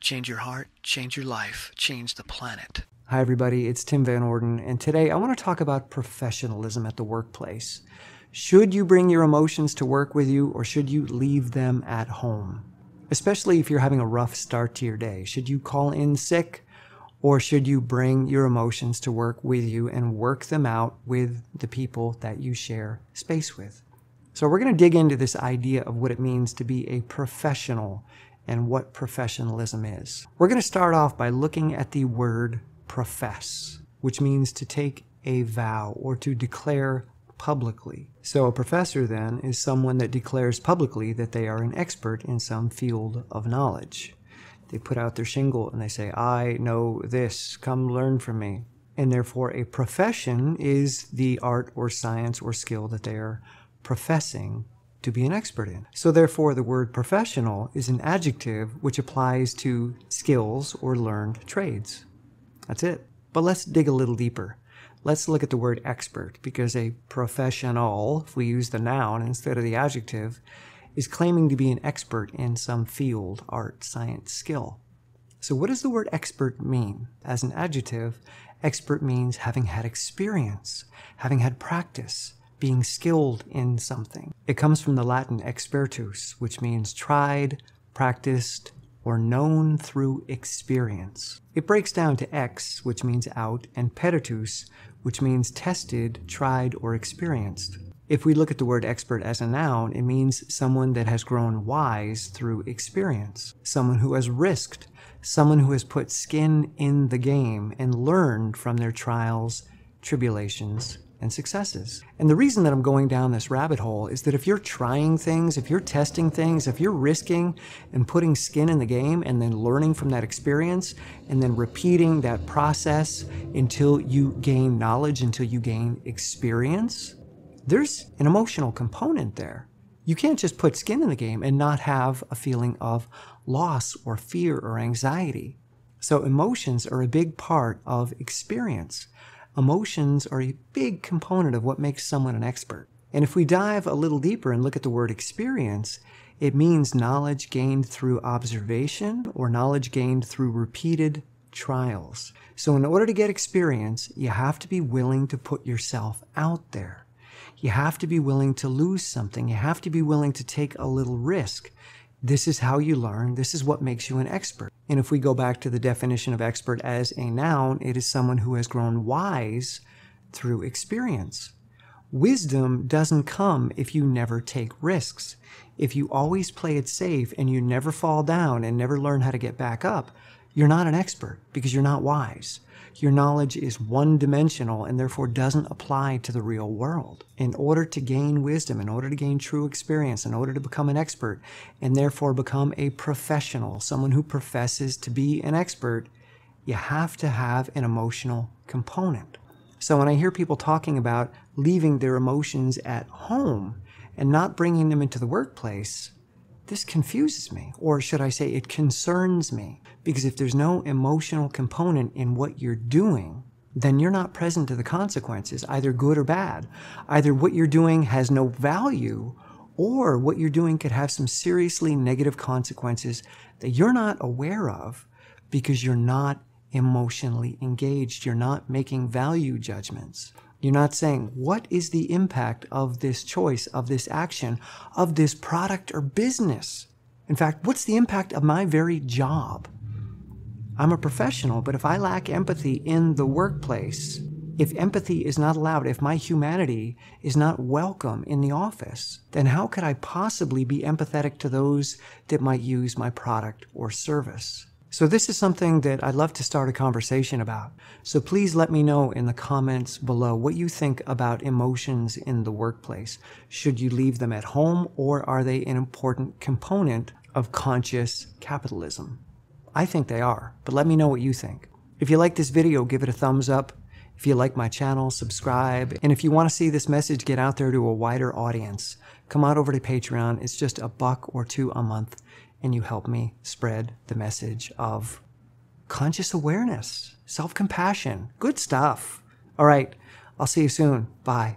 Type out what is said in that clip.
Change your heart, change your life, change the planet. Hi, everybody. It's Tim Van Orden, and today I want to talk about professionalism at the workplace. Should you bring your emotions to work with you, or should you leave them at home? Especially if you're having a rough start to your day. Should you call in sick, or should you bring your emotions to work with you and work them out with the people that you share space with? So, we're going to dig into this idea of what it means to be a professional and what professionalism is. We're going to start off by looking at the word profess, which means to take a vow or to declare publicly. So a professor then is someone that declares publicly that they are an expert in some field of knowledge. They put out their shingle and they say, I know this, come learn from me. And therefore, a profession is the art or science or skill that they are professing to be an expert in. So, therefore, the word professional is an adjective which applies to skills or learned trades. That's it. But let's dig a little deeper. Let's look at the word expert because a professional, if we use the noun instead of the adjective, is claiming to be an expert in some field, art, science, skill. So, what does the word expert mean? As an adjective, expert means having had experience, having had practice, being skilled in something. It comes from the Latin expertus, which means tried, practiced, or known through experience. It breaks down to ex, which means out, and peritus, which means tested, tried, or experienced. If we look at the word expert as a noun, it means someone that has grown wise through experience, someone who has risked, someone who has put skin in the game and learned from their trials, tribulations, and successes. And the reason that I'm going down this rabbit hole is that if you're trying things, if you're testing things, if you're risking and putting skin in the game and then learning from that experience and then repeating that process until you gain knowledge, until you gain experience, there's an emotional component there. You can't just put skin in the game and not have a feeling of loss or fear or anxiety. So emotions are a big part of experience emotions are a big component of what makes someone an expert. And if we dive a little deeper and look at the word experience, it means knowledge gained through observation or knowledge gained through repeated trials. So, in order to get experience, you have to be willing to put yourself out there. You have to be willing to lose something. You have to be willing to take a little risk. This is how you learn. This is what makes you an expert. And if we go back to the definition of expert as a noun, it is someone who has grown wise through experience. Wisdom doesn't come if you never take risks. If you always play it safe and you never fall down and never learn how to get back up, you're not an expert because you're not wise. Your knowledge is one dimensional and therefore doesn't apply to the real world. In order to gain wisdom, in order to gain true experience, in order to become an expert, and therefore become a professional, someone who professes to be an expert, you have to have an emotional component. So when I hear people talking about leaving their emotions at home and not bringing them into the workplace, this confuses me, or should I say, it concerns me. Because if there's no emotional component in what you're doing, then you're not present to the consequences, either good or bad. Either what you're doing has no value, or what you're doing could have some seriously negative consequences that you're not aware of because you're not emotionally engaged. You're not making value judgments. You're not saying, what is the impact of this choice, of this action, of this product or business? In fact, what's the impact of my very job? I'm a professional, but if I lack empathy in the workplace, if empathy is not allowed, if my humanity is not welcome in the office, then how could I possibly be empathetic to those that might use my product or service? So, this is something that I'd love to start a conversation about. So, please let me know in the comments below what you think about emotions in the workplace. Should you leave them at home, or are they an important component of conscious capitalism? I think they are, but let me know what you think. If you like this video, give it a thumbs up. If you like my channel, subscribe. And if you want to see this message get out there to a wider audience, come on over to Patreon. It's just a buck or two a month and you help me spread the message of conscious awareness, self compassion, good stuff. All right, I'll see you soon. Bye.